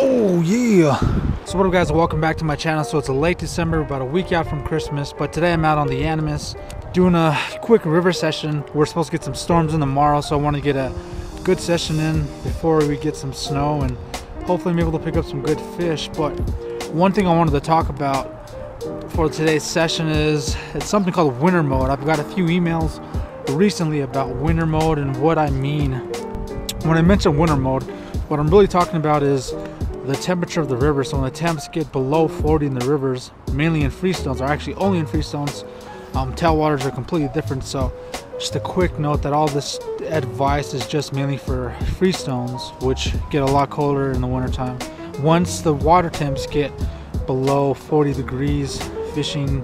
Oh yeah! So what up guys, welcome back to my channel. So it's a late December, about a week out from Christmas, but today I'm out on the Animas doing a quick river session. We're supposed to get some storms in tomorrow, so I want to get a good session in before we get some snow and hopefully I'm able to pick up some good fish. But one thing I wanted to talk about for today's session is it's something called winter mode. I've got a few emails recently about winter mode and what I mean. When I mention winter mode, what I'm really talking about is the temperature of the river. So when the temps get below 40 in the rivers, mainly in freestones, or actually only in freestones, um, tailwaters are completely different. So just a quick note that all this advice is just mainly for freestones, which get a lot colder in the wintertime. Once the water temps get below 40 degrees, fishing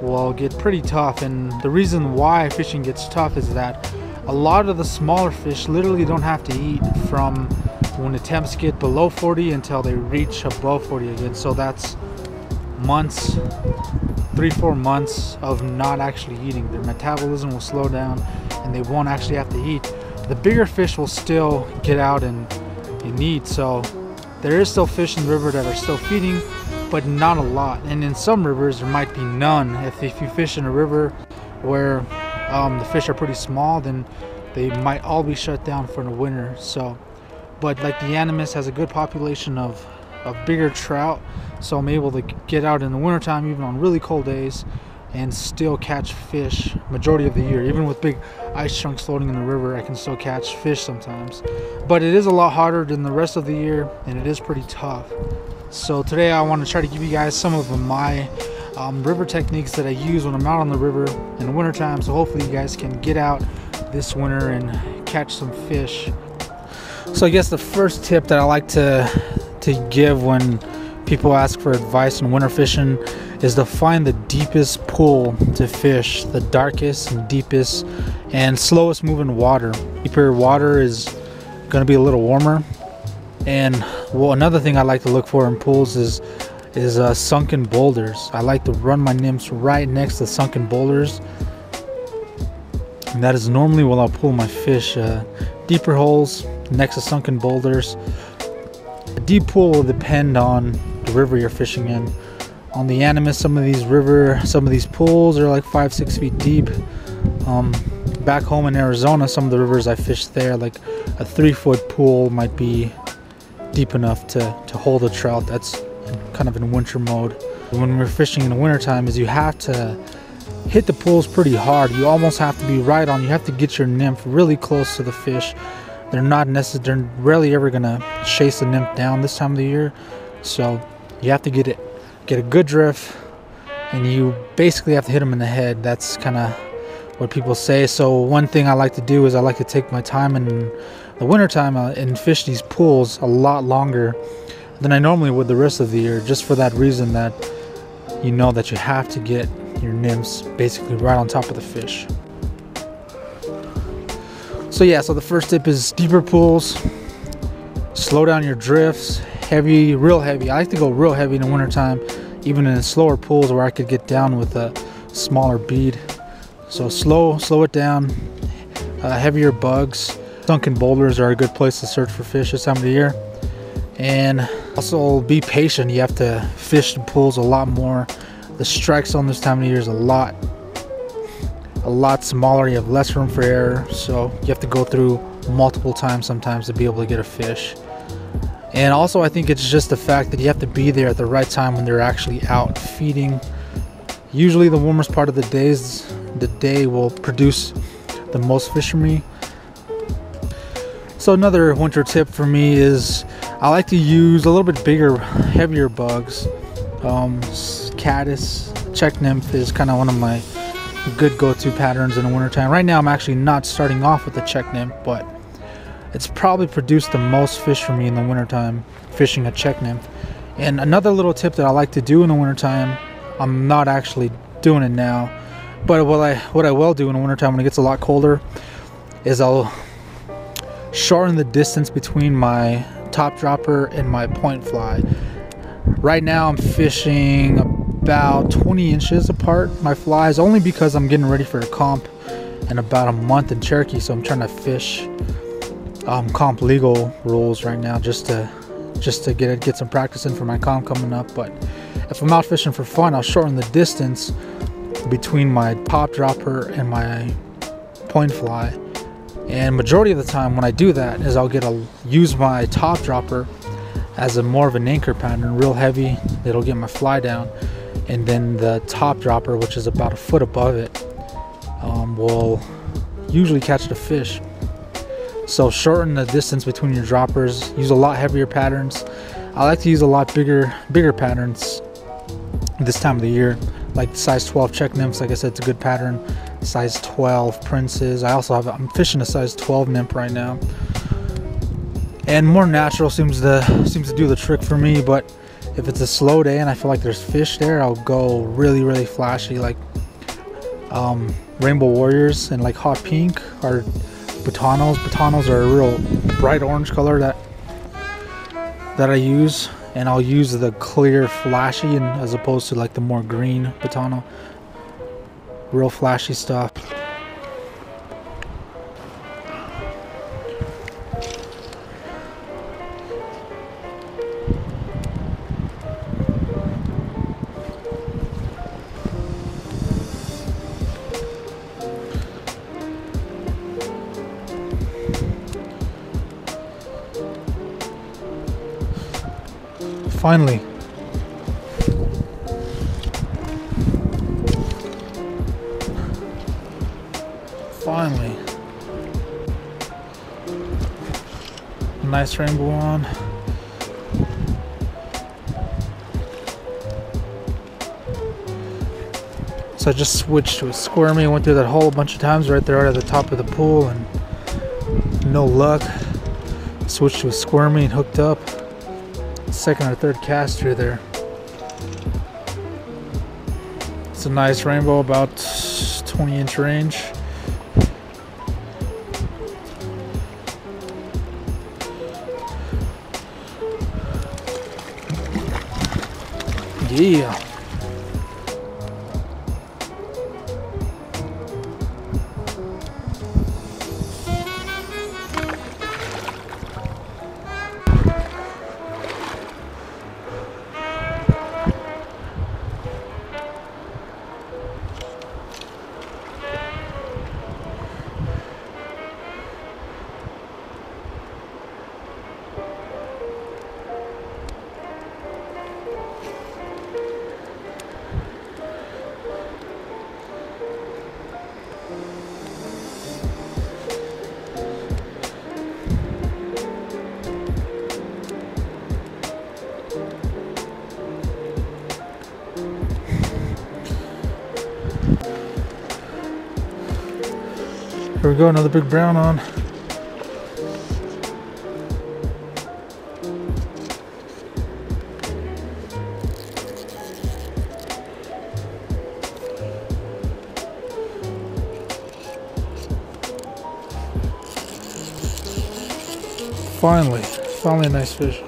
will get pretty tough. And the reason why fishing gets tough is that a lot of the smaller fish literally don't have to eat from when the temps get below 40 until they reach above 40 again. So that's months, three, four months of not actually eating. Their metabolism will slow down and they won't actually have to eat. The bigger fish will still get out and, and eat. So there is still fish in the river that are still feeding, but not a lot. And in some rivers, there might be none. If, if you fish in a river where um, the fish are pretty small, then they might all be shut down for the winter. So but like the Animas has a good population of, of bigger trout so I'm able to get out in the wintertime even on really cold days and still catch fish majority of the year. Even with big ice chunks floating in the river I can still catch fish sometimes. But it is a lot harder than the rest of the year and it is pretty tough. So today I want to try to give you guys some of my um, river techniques that I use when I'm out on the river in the wintertime so hopefully you guys can get out this winter and catch some fish so I guess the first tip that I like to to give when people ask for advice on winter fishing is to find the deepest pool to fish, the darkest and deepest and slowest moving water. Deeper water is going to be a little warmer. And well, another thing I like to look for in pools is is uh, sunken boulders. I like to run my nymphs right next to sunken boulders. And that is normally where I'll pull my fish. Uh, deeper holes next to sunken boulders. A deep pool will depend on the river you're fishing in. On the Animas, some of these river, some of these pools are like five, six feet deep. Um, back home in Arizona, some of the rivers I fished there, like a three foot pool might be deep enough to, to hold a trout. That's kind of in winter mode. When we're fishing in the wintertime is you have to hit the pools pretty hard. You almost have to be right on. You have to get your nymph really close to the fish they're not necessarily, they're rarely ever gonna chase the nymph down this time of the year. So you have to get it, get a good drift, and you basically have to hit them in the head. That's kind of what people say. So one thing I like to do is I like to take my time in the wintertime uh, and fish these pools a lot longer than I normally would the rest of the year, just for that reason that you know that you have to get your nymphs basically right on top of the fish. So yeah, so the first tip is deeper pools. Slow down your drifts. Heavy, real heavy. I like to go real heavy in the wintertime, even in slower pools where I could get down with a smaller bead. So slow, slow it down. Uh, heavier bugs. Sunken boulders are a good place to search for fish this time of the year. And also be patient. You have to fish the pools a lot more. The strikes on this time of the year is a lot a lot smaller you have less room for error so you have to go through multiple times sometimes to be able to get a fish. And also I think it's just the fact that you have to be there at the right time when they're actually out feeding. Usually the warmest part of the days the day will produce the most fish for me so another winter tip for me is I like to use a little bit bigger heavier bugs. Um, caddis Czech nymph is kind of one of my good go-to patterns in the wintertime. Right now I'm actually not starting off with the Czech nymph, but it's probably produced the most fish for me in the wintertime, fishing a Czech nymph. And another little tip that I like to do in the wintertime, I'm not actually doing it now, but what I what I will do in the wintertime when it gets a lot colder is I'll shorten the distance between my top dropper and my point fly. Right now I'm fishing about 20 inches apart my flies only because I'm getting ready for a comp in about a month in Cherokee so I'm trying to fish um, comp legal rules right now just to just to get get some practice in for my comp coming up. But if I'm out fishing for fun, I'll shorten the distance between my top dropper and my point fly. And majority of the time when I do that is I'll get a use my top dropper as a more of an anchor pattern, real heavy. It'll get my fly down, and then the top dropper, which is about a foot above it, um, will usually catch the fish. So shorten the distance between your droppers. Use a lot heavier patterns. I like to use a lot bigger, bigger patterns this time of the year, like size 12 Czech nymphs. Like I said, it's a good pattern. Size 12 princes. I also have. I'm fishing a size 12 nymph right now, and more natural seems to seems to do the trick for me. But if it's a slow day and I feel like there's fish there, I'll go really, really flashy, like um, Rainbow Warriors and like hot pink or Batanos. Batanos are a real bright orange color that that I use and I'll use the clear flashy and as opposed to like the more green Batano. Real flashy stuff. Finally. Finally. Nice rainbow on. So I just switched to a squirmy. Went through that hole a bunch of times right there at the top of the pool and no luck. Switched to a squirmy and hooked up second or third cast through there. It's a nice rainbow, about 20 inch range. Yeah. Here we go, another big brown on. Finally, finally a nice fish.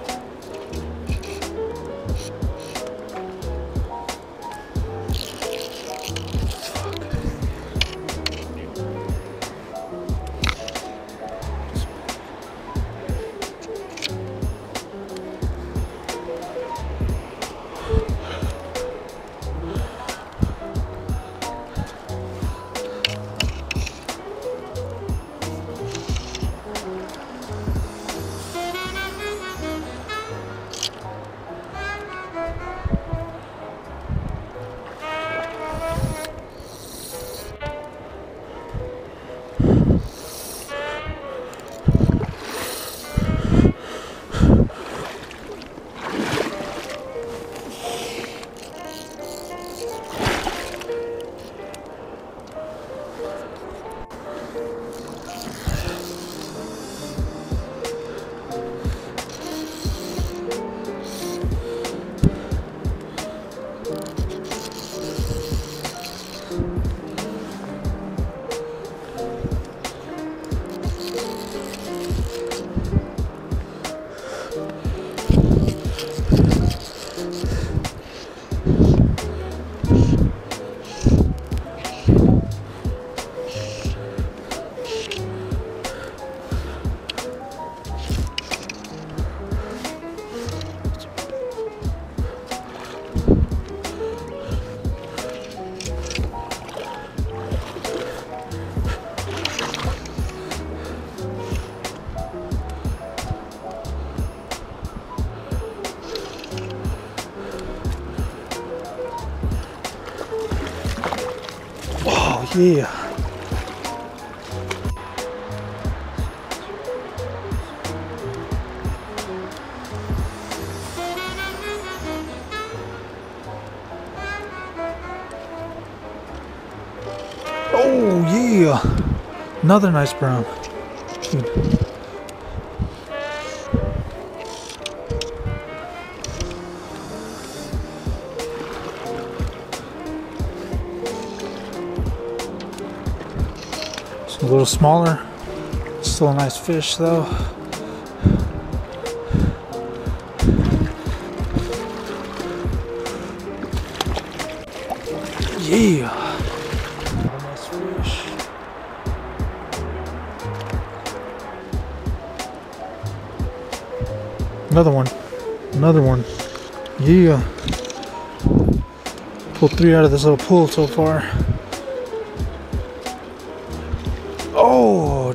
Yeah. Oh yeah. Another nice brown. Dude. Little smaller. Still a nice fish though. Yeah. Another one. Another one. Yeah. Pulled three out of this little pool so far.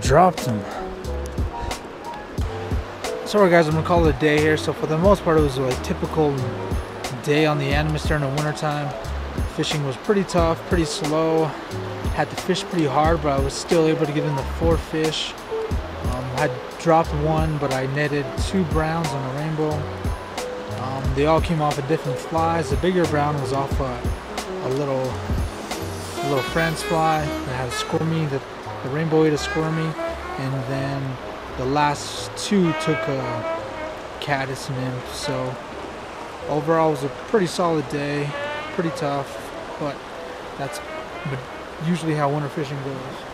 Dropped him. Sorry guys, I'm gonna call it a day here. So for the most part, it was a typical day on the Animas during the wintertime. Fishing was pretty tough, pretty slow. Had to fish pretty hard, but I was still able to get in the four fish. Um, I dropped one, but I netted two browns on a rainbow. Um, they all came off of different flies. The bigger brown was off a, a little, a little France fly that had a squirmy. The, the rainbow ate a squirmy, and then the last two took uh, a caddis nymph. So overall, it was a pretty solid day, pretty tough, but that's usually how winter fishing goes.